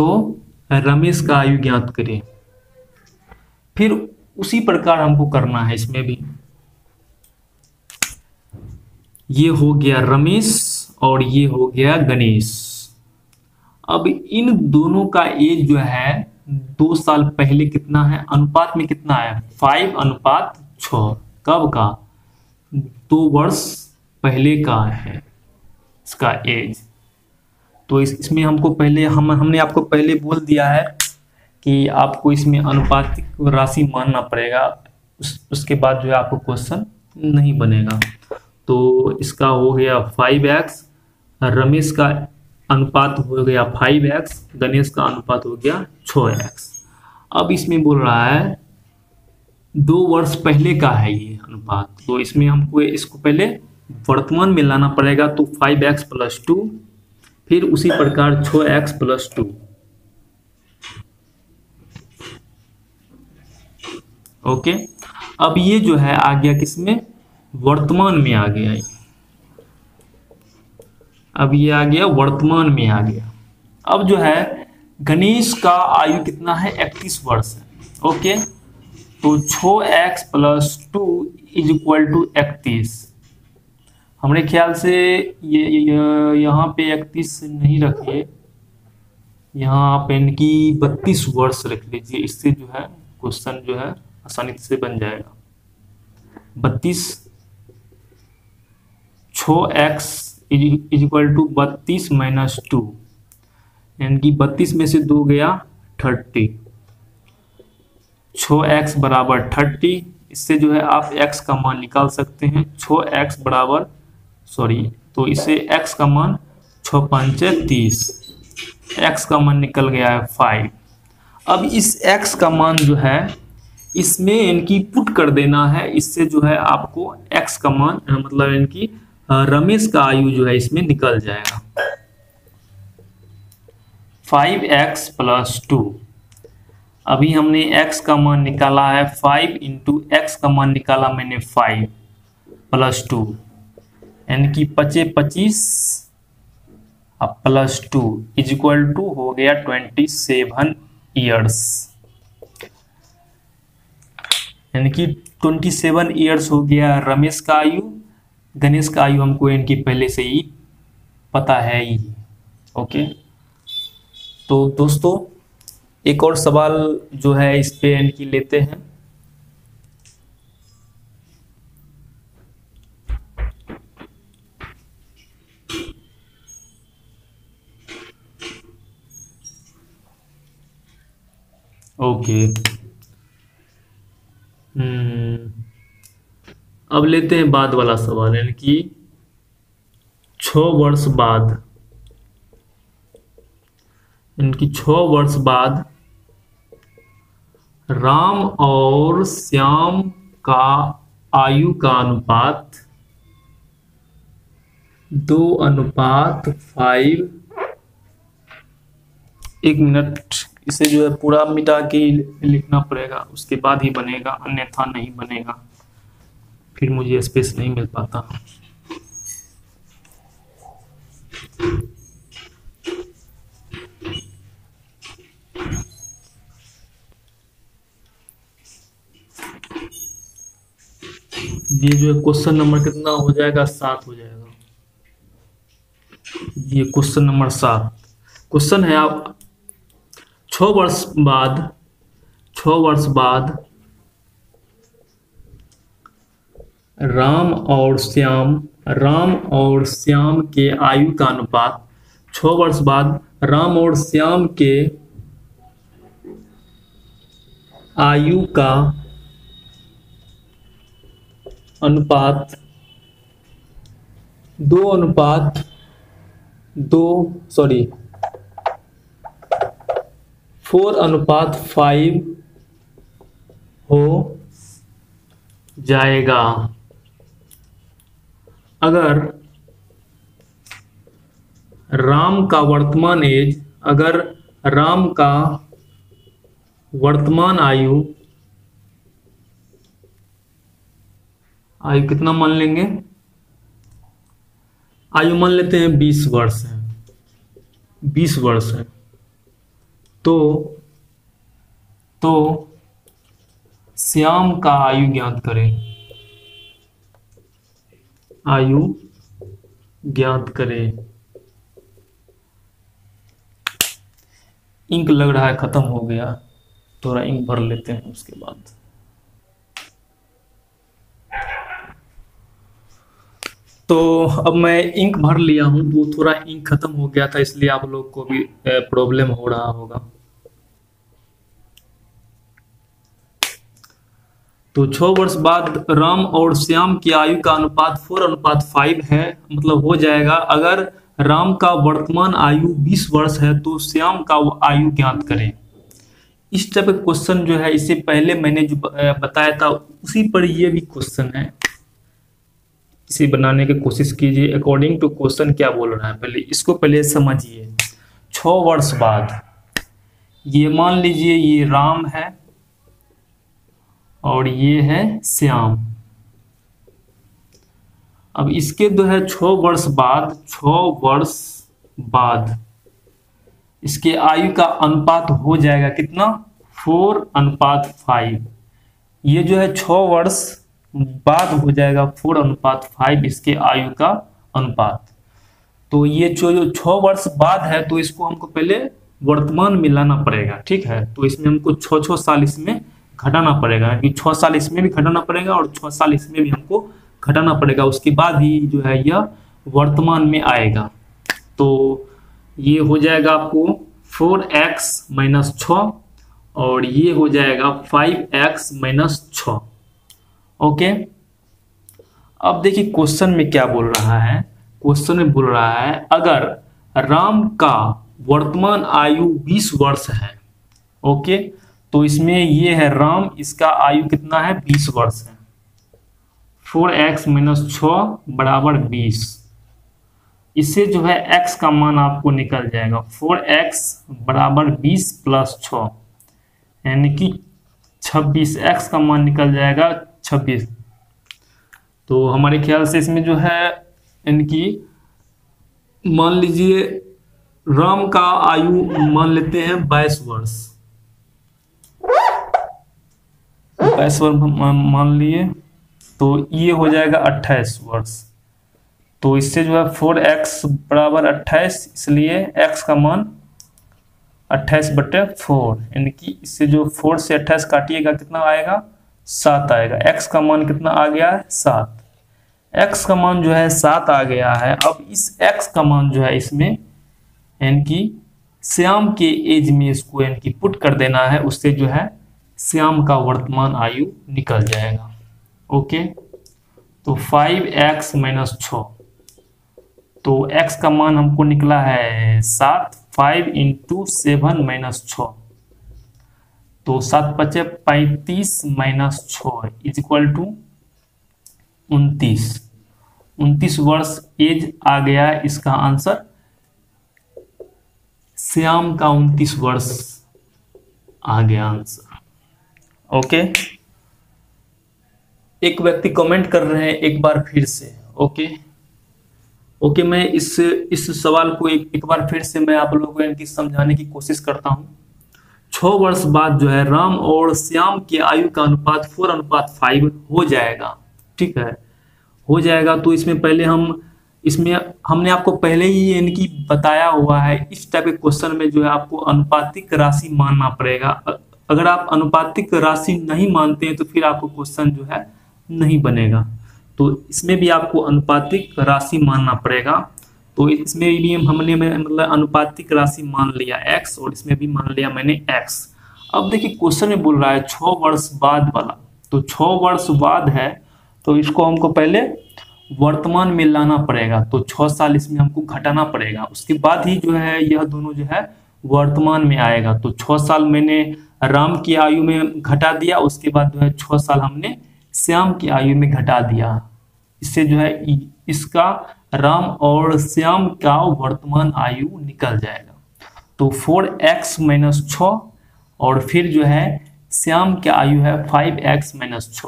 A: तो रमेश का आयु ज्ञात करें। फिर उसी प्रकार हमको करना है इसमें भी। ये हो गया रमेश और ये हो गया गणेश। अब इन दोनों का एज जो है, दो साल पहले कितना है? अनुपात में कितना है फाइव अनुपात छ कब का? दो वर्ष पहले का है इसका एज। तो इस, इसमें हमको पहले, हम, हमने आपको पहले बोल दिया है कि आपको इसमें अनुपातिक राशि मानना पड़ेगा। उस, उसके बाद जो है आपको क्वेश्चन नहीं बनेगा। तो इसका हो गया फाइव एक्स रमेश का अनुपात हो गया फाइव एक्स गणेश का अनुपात हो गया छ एक्स अब इसमें बोल रहा है, दो वर्ष पहले का है ये अनुपात। तो इसमें हमको इसको पहले वर्तमान में लाना पड़ेगा तो फाइव एक्स प्लस टू फिर उसी प्रकार छो एक्स प्लस टू ओके अब ये जो है आ गया किसमें? वर्तमान में आ गया अब ये आ गया वर्तमान में आ गया। अब जो है, गणेश का आयु कितना है? इकतीस वर्ष है। ओके तो छो x plus two is equal to इकतीस। हमारे ख्याल से ये, ये यहाँ पे इकतीस नहीं रखिए यहाँ आप इनकी बत्तीस वर्ष रख लीजिए इससे जो है क्वेश्चन जो है आसानी से बन जाएगा। बत्तीस छो एक्स इज़ इक्वल टू बत्तीस माइनस टू। यानी कि बत्तीस में से दो गया थर्टी। छो एक्स बराबर थर्टी इससे जो है आप एक्स का मान निकाल सकते हैं। छो एक्स बराबर सॉरी तो इसे एक्स का मान छ पंच तीस एक्स का मान निकल गया है फाइव अब इस एक्स का मान जो है, इसमें इनकी पुट कर देना है, इससे जो है आपको एक्स का मान मतलब इनकी रमेश का आयु जो है इसमें निकल जाएगा। फाइव एक्स प्लस टू अभी हमने x का मान निकाला है फाइव इंटू एक्स का मान निकाला मैंने फाइव प्लस टू यानी कि पचे पच्चीस plus two is equal to हो गया ट्वेंटी सेवन ईयर्स। यानी कि ट्वेंटी सेवन ईयर्स हो गया रमेश का आयु। गणेश का आयु हमको इनकी पहले से ही पता है ही। ओके? तो दोस्तों, एक और सवाल जो है इस पे इनकी लेते हैं। ओके। हम्म अब लेते हैं बाद वाला सवाल, यानी कि छ वर्ष बाद इनकी छ वर्ष बाद राम और श्याम का आयु का अनुपात, दो अनुपात फाइव एक मिनट। इसे जो है पूरा मिटा के लिखना पड़ेगा। उसके बाद ही बनेगा, अन्यथा नहीं बनेगा। फिर मुझे स्पेस नहीं मिल पाता। ये जो है क्वेश्चन नंबर कितना हो जाएगा? सात हो जाएगा। ये क्वेश्चन नंबर सात। क्वेश्चन है आप छ वर्ष बाद, छ वर्ष बाद राम और श्याम, राम और श्याम के आयु का अनुपात छ वर्ष बाद राम और श्याम के आयु का अनुपात दो अनुपात दो सॉरी फोर अनुपात फाइव हो जाएगा। अगर राम का वर्तमान एज, अगर राम का वर्तमान आयु आयु कितना मान लेंगे? आयु मान लेते हैं बीस वर्ष है। बीस वर्ष है। तो तो श्याम का आयु ज्ञात करें। आयु ज्ञात करें। इंक लग रहा है खत्म हो गया। थोड़ा इंक भर लेते हैं उसके बाद। तो अब मैं इंक भर लिया हूँ तो थोड़ा इंक खत्म हो गया था, इसलिए आप लोग को भी प्रॉब्लम हो रहा होगा। तो छह वर्ष बाद राम और श्याम की आयु का अनुपात फोर अनुपात फाइव है मतलब हो जाएगा, अगर राम का वर्तमान आयु 20 वर्ष है तो श्याम का आयु ज्ञात करें। इस टाइप का क्वेश्चन जो है इससे पहले मैंने जो बताया था, उसी पर यह भी क्वेश्चन है। इसे बनाने की कोशिश कीजिए। अकॉर्डिंग टू क्वेश्चन क्या बोल रहा है? पहले इसको पहले समझिए। छ वर्ष बाद, ये मान लीजिए ये राम है और ये है श्याम। अब इसके जो है छ वर्ष बाद छ वर्ष बाद, इसके आयु का अनुपात हो जाएगा कितना? फोर, अनुपात फाइव ये जो है छ वर्ष बाद हो जाएगा फोर अनुपात फाइव, इसके आयु का अनुपात। तो ये जो छ वर्ष बाद है तो इसको हमको पहले वर्तमान में लाना पड़ेगा, ठीक है? तो इसमें हमको छ छ साल इसमें घटाना पड़ेगा क्योंकि छह साल इसमें भी घटाना पड़ेगा और छह साल इसमें भी हमको घटाना पड़ेगा। उसके बाद ही जो है यह वर्तमान में आएगा। तो ये हो जाएगा आपको फोर एक्स माइनस छ और ये हो जाएगा फाइव एक्स माइनस छ ओके? अब देखिए क्वेश्चन में क्या बोल रहा है? क्वेश्चन में बोल रहा है, अगर राम का वर्तमान आयु 20 वर्ष है, ओके? तो इसमें ये है राम, इसका आयु कितना है? 20 वर्ष है। फोर एक्स माइनस छ बराबर बीस। इससे जो है x का मान आपको निकल जाएगा। फोर एक्स बराबर बीस प्लस छ यानी कि छब्बीस एक्स का मान निकल जाएगा छब्बीस तो हमारे ख्याल से इसमें जो है, इनकी, मान लीजिए, राम का आयु मान लेते हैं बाईस वर्ष। बाईस वर्ष मान लिए तो ये हो जाएगा अट्ठाईस वर्ष। तो इससे जो है फोर एक्स बराबर अट्ठाईस, इसलिए एक्स का मान अट्ठाईस बटे फोर। यानी कि इससे जो फोर से अट्ठाईस काटिएगा, कितना आएगा? सात आएगा। एक्स का मान कितना आ गया है? सात। एक्स का मान जो है सात आ गया है। अब इस एक्स का मान जो है इसमें यानी कि श्याम के एज में इसको यानी कि पुट कर देना है, उससे जो है श्याम का वर्तमान आयु निकल जाएगा। ओके? तो फाइव एक्स माइनस छ। तो x का मान हमको निकला है सात। फाइव इंटू सेवन माइनस छ। तो सात पचे पैंतीस माइनस छ इज़ इक्वल टू उनतीस। उनतीस वर्ष एज आ गया इसका आंसर श्याम का उनतीस वर्ष आ गया आंसर। ओके? एक व्यक्ति कमेंट कर रहे हैं एक बार फिर से। ओके? ओके मैं इस इस सवाल को एक, एक बार फिर से मैं आप लोगों को समझाने की कोशिश करता हूँ। छ वर्ष बाद जो है राम और श्याम की आयु का अनुपात फोर अनुपात फाइव हो जाएगा। ठीक है? हो जाएगा। तो इसमें पहले हम, इसमें हमने आपको पहले ही इनकी बताया हुआ है, इस टाइप के क्वेश्चन में जो है आपको अनुपातिक राशि मानना पड़ेगा। अगर आप अनुपातिक राशि नहीं मानते हैं तो फिर आपको क्वेश्चन जो है नहीं बनेगा। तो इसमें भी आपको अनुपातिक राशि मानना पड़ेगा। तो इसमें भी हमने मतलब अनुपातिक राशि मान लिया x और इसमें भी मान लिया मैंने x अब देखिए क्वेश्चन में बोल रहा है छ वर्ष बाद वाला। तो छ वर्ष बाद है तो इसको हमको पहले वर्तमान में लाना पड़ेगा। तो छ साल इसमें हमको घटाना पड़ेगा। उसके बाद ही जो है, यह दोनों जो है वर्तमान में आएगा। तो छ साल मैंने राम की आयु में घटा दिया, उसके बाद जो है छह साल हमने श्याम की आयु में घटा दिया। इससे जो है, इसका राम और श्याम का वर्तमान आयु निकल जाएगा। तो फोर एक्स माइनस छ और फिर जो है, श्याम की आयु है फाइव एक्स माइनस छ।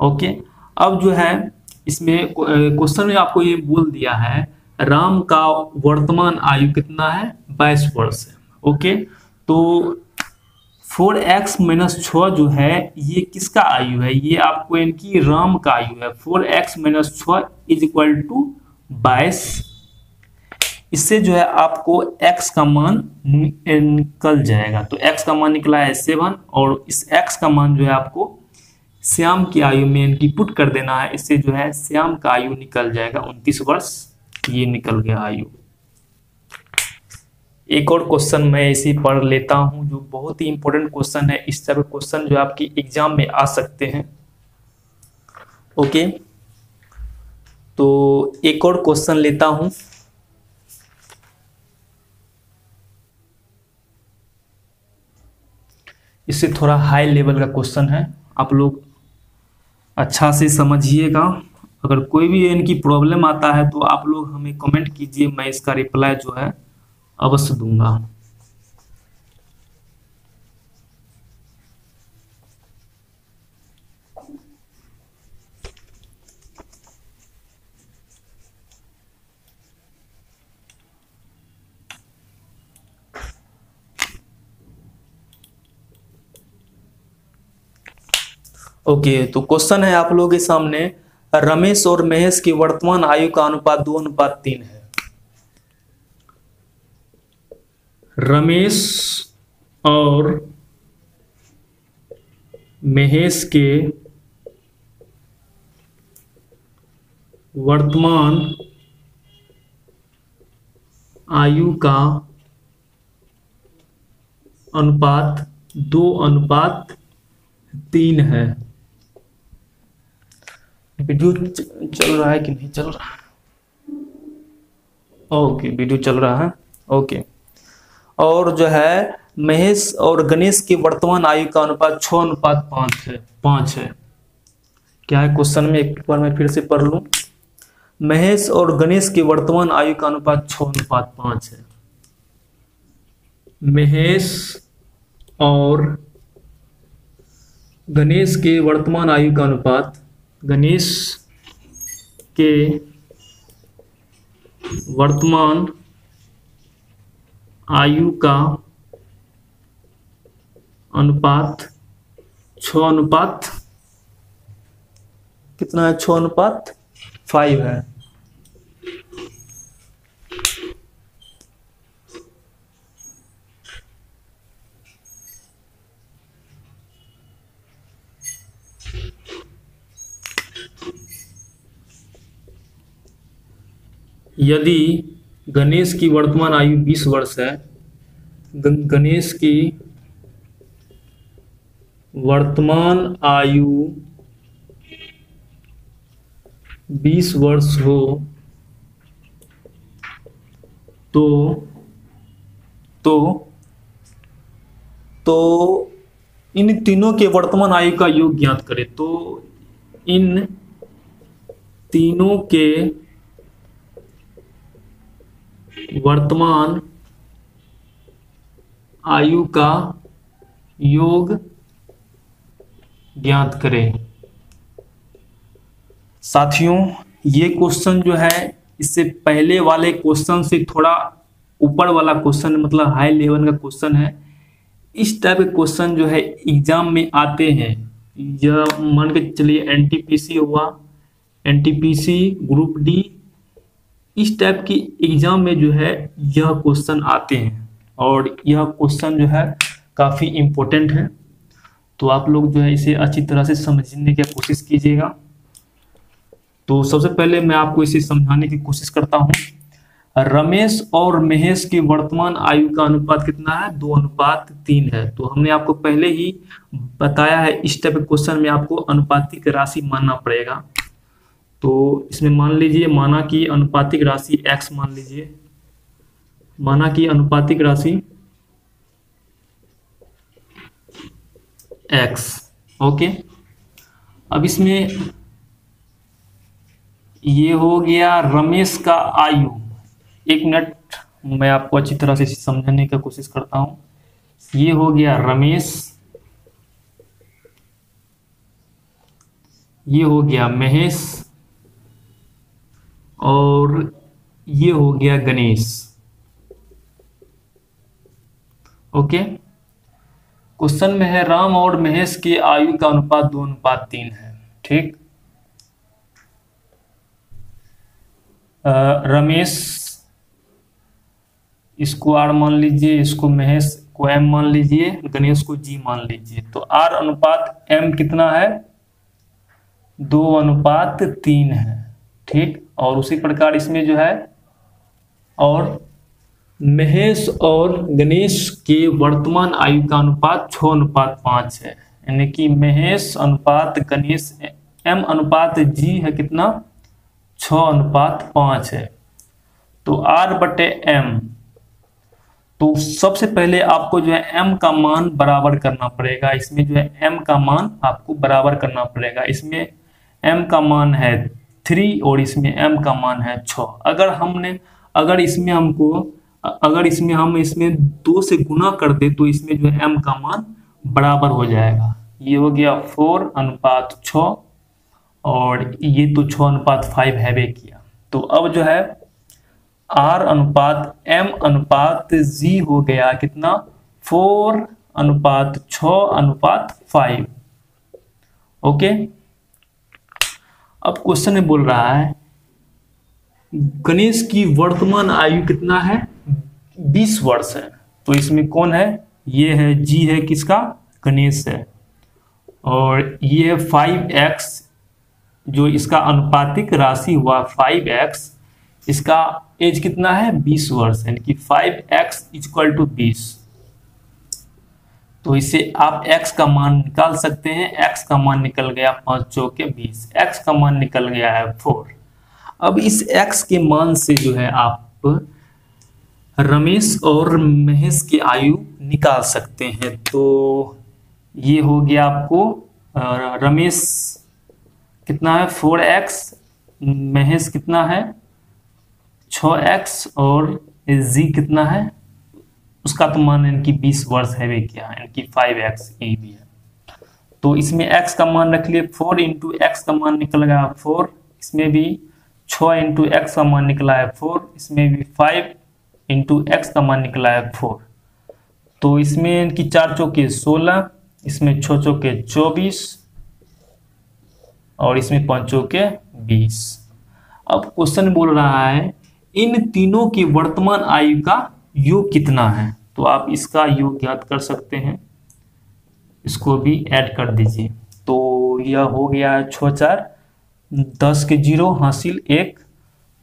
A: ओके? अब जो है, इसमें क्वेश्चन में आपको ये बोल दिया है, राम का वर्तमान आयु कितना है? बाईस वर्ष है। ओके? तो फोर एक्स माइनस छ जो है, ये किसका आयु है? ये आपको इनकी राम का आयु है। फोर एक्स माइनस छ इज़ इक्वल टू बाईस। इससे जो है आपको x का मान निकल जाएगा। तो x का मान निकला है सेवन और इस x का मान जो है आपको श्याम की आयु में इनकी पुट कर देना है। इससे जो है श्याम का आयु निकल जाएगा। उनतीस वर्ष, ये निकल गया आयु। एक और क्वेश्चन मैं इसी पढ़ लेता हूँ, जो बहुत ही इंपॉर्टेंट क्वेश्चन है। इस तरह क्वेश्चन जो आपकी एग्ज़ाम में आ सकते हैं। ओके तो एक और क्वेश्चन लेता हूँ। इससे थोड़ा हाई लेवल का क्वेश्चन है। आप लोग अच्छा से समझिएगा। अगर कोई भी इनकी प्रॉब्लम आता है तो आप लोग हमें कमेंट कीजिए। मैं इसका रिप्लाई जो है अवश्य दूँगा। ओके okay, तो क्वेश्चन है आप लोगों के सामने। रमेश और महेश की वर्तमान आयु का अनुपात दो अनुपात तीन है। रमेश और महेश के वर्तमान आयु का अनुपात दो अनुपात तीन है। वीडियो चल रहा है कि नहीं? चल रहा है। ओके वीडियो चल रहा है। ओके। और जो है, महेश और गणेश की वर्तमान आयु का अनुपात छ अनुपात पाँच है पाँच है। क्या है? क्वेश्चन में एक बार मैं फिर से पढ़ लू। महेश और गणेश की वर्तमान आयु का अनुपात छ अनुपात पाँच है। महेश और गणेश के वर्तमान आयु का अनुपात, गणेश के वर्तमान आयु का अनुपात छ अनुपात? कितना है छ अनुपात? फाइव है। यदि गणेश की वर्तमान आयु 20 वर्ष है। गणेश की वर्तमान आयु 20 वर्ष हो तो तो तो इन तीनों के वर्तमान आयु का योग ज्ञात करें। तो इन तीनों के वर्तमान आयु का योग ज्ञात करें। साथियों, ये क्वेश्चन जो है, इससे पहले वाले क्वेश्चन से थोड़ा ऊपर वाला क्वेश्चन मतलब हाई लेवल का क्वेश्चन है। इस टाइप के क्वेश्चन जो है एग्ज़ाम में आते हैं। यह मान के चलिए एनटीपीसी हुआ। एनटीपीसी ग्रुप डी इस टाइप की एग्ज़ाम में जो है, यह क्वेश्चन आते हैं। और यह क्वेश्चन जो है, काफ़ी इम्पोर्टेंट है। तो आप लोग जो है, इसे अच्छी तरह से समझने की कोशिश कीजिएगा। तो सबसे पहले मैं आपको इसे समझाने की कोशिश करता हूँ। रमेश और महेश की वर्तमान आयु का अनुपात कितना है? दो अनुपात तीन है। तो हमने आपको पहले ही बताया है, इस टाइप के क्वेश्चन में आपको अनुपातिक राशि मानना पड़ेगा। तो इसमें मान लीजिए माना कि अनुपातिक राशि x मान लीजिए। माना कि अनुपातिक राशि x, ओके? अब इसमें ये हो गया रमेश का आयु। एक मिनट, मैं आपको अच्छी तरह से समझाने की कोशिश करता हूँ। ये हो गया रमेश। ये हो गया महेश। और ये हो गया गणेश। ओके? क्वेश्चन में है, राम और महेश की आयु का अनुपात दो, अनुपात तीन है। ठीक? रमेश, इसको आर मान लीजिए, इसको महेश को एम मान लीजिए, गणेश को जी मान लीजिए। तो आर अनुपात एम कितना है? दो अनुपात तीन है। ठीक? और उसी प्रकार इसमें जो है, और महेश और गणेश के वर्तमान आयु का अनुपात छ अनुपात पाँच है। यानी कि महेश अनुपात गणेश एम अनुपात जी है कितना? छ अनुपात पाँच है। तो आर बटे एम। तो सबसे पहले आपको जो है एम का मान बराबर करना पड़ेगा। इसमें जो है एम का मान आपको बराबर करना पड़ेगा। इसमें एम का मान है थ्री और इसमें एम का मान है छ अगर हमने, अगर इसमें हमको, अगर इसमें हम इसमें दो से गुना कर दे तो इसमें जो एम का मान बराबर हो जाएगा। ये हो गया फोर अनुपात छ और ये तो छ अनुपात फाइव हैवे किया। तो अब जो है आर अनुपात एम अनुपात जी हो गया कितना? फोर अनुपात छ अनुपात फाइव ओके? अब क्वेश्चन में बोल रहा है, गणेश की वर्तमान आयु कितना है? 20 वर्ष है। तो इसमें कौन है? ये है, जी है किसका? गणेश है। और ये है फाइव एक्स जो इसका अनुपातिक राशि हुआ फाइव एक्स इसका एज कितना है? 20 वर्ष, यानी कि फाइव एक्स इक्वल टू बीस। तो इसे आप x का मान निकाल सकते हैं। x का मान निकल गया पाँच चौके बीस। x का मान निकल गया है फोर। अब इस x के मान से जो है आप रमेश और महेश की आयु निकाल सकते हैं। तो ये हो गया आपको रमेश कितना है? फोर एक्स, महेश कितना है? छ एक्स और जी कितना है? उसका तो मान इनकी बीस वर्ष है वे क्या इनकी फाइव एक्स ये भी है। तो इसमें x का मान रख लिए फोर इंटू एक्स का मान निकल गया फोर इसमें भी छ इंटू एक्स का मान निकला है फोर इसमें भी फाइव इंटू एक्स का मान निकला है फोर तो इसमें इनकी चार चौके सोलह, इसमें छो चौके चौबीस और इसमें पाँच चौके बीस। अब क्वेश्चन बोल रहा है, इन तीनों की वर्तमान आयु का योग कितना है? तो आप इसका योग ज्ञात कर सकते हैं। इसको भी ऐड कर दीजिए। तो यह हो गया है छ चार, दस के ज़ीरो, हासिल एक,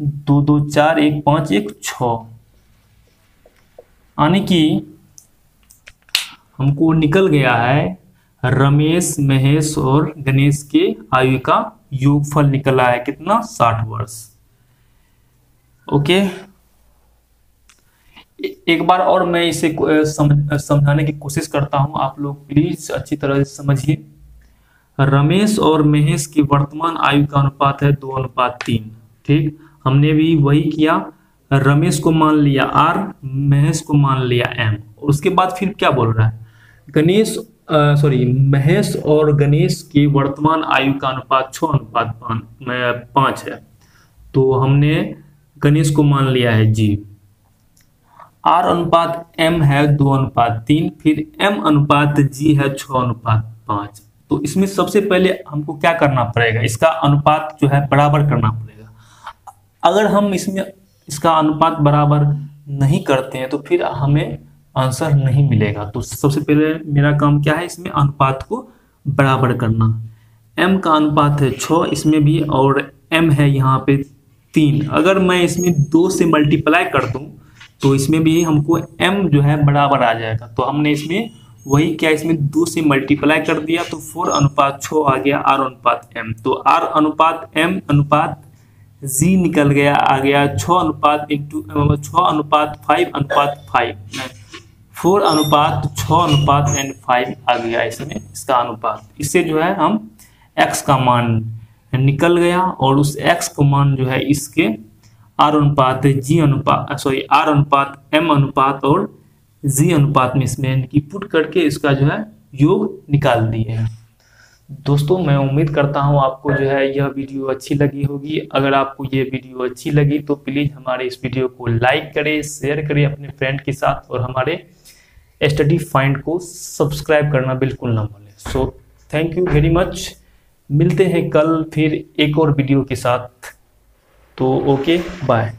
A: दो दो चार, एक पाँच, एक छ यानी कि हमको निकल गया है रमेश, महेश और गणेश के आयु का योगफल निकला है कितना? साठ वर्ष। ओके? एक बार और मैं इसे समझाने की कोशिश करता हूँ। आप लोग प्लीज़ अच्छी तरह से समझिए। रमेश और महेश की वर्तमान आयु का अनुपात है दो अनुपात तीन। ठीक? हमने भी वही किया। रमेश को मान लिया आर, महेश को मान लिया एम। और उसके बाद फिर क्या बोल रहा है? गणेश सॉरी महेश और गणेश की वर्तमान आयु का अनुपात छ, अनुपात पाँच है। तो हमने गणेश को मान लिया है जी। आर अनुपात एम है दो अनुपात तीन, फिर एम अनुपात जी है छ अनुपात पाँच। तो इसमें सबसे पहले हमको क्या करना पड़ेगा? इसका अनुपात जो है बराबर करना पड़ेगा। अगर हम इसमें इसका अनुपात बराबर नहीं करते हैं तो फिर हमें आंसर नहीं मिलेगा। तो सबसे पहले मेरा काम क्या है? इसमें अनुपात को बराबर करना। m का अनुपात है छ, इसमें भी और m है यहाँ पे तीन। अगर मैं इसमें दो से मल्टीप्लाई कर दूँ तो इसमें भी हमको m जो है बराबर आ जाएगा। तो हमने इसमें वही क्या इसमें दो से मल्टीप्लाई कर दिया तो फोर अनुपात छ आ गया आर अनुपात एम तो आर अनुपात एम अनुपात जी निकल गया, आ गया छ अनुपात इंटू छ अनुपात फाइव अनुपात फाइव फोर अनुपात छ अनुपात एंड फाइव आ गया इसमें, इसका अनुपात। इससे जो है हम एक्स का मान निकल गया और उस एक्स का मान जो है इसके आर अनुपात जी अनुपात सॉरी आर अनुपात एम अनुपात और जी अनुपात में इसमें इनकी पुट करके इसका जो है योग निकाल दिए हैं। दोस्तों, मैं उम्मीद करता हूँ आपको जो है यह वीडियो अच्छी लगी होगी। अगर आपको ये वीडियो अच्छी लगी तो प्लीज़ हमारे इस वीडियो को लाइक करें, शेयर करें अपने फ्रेंड के साथ और हमारे स्टडी फाइंड को सब्सक्राइब करना बिल्कुल ना भूलें। So thank you very much मिलते हैं कल फिर एक और वीडियो के साथ। तो ओके बाय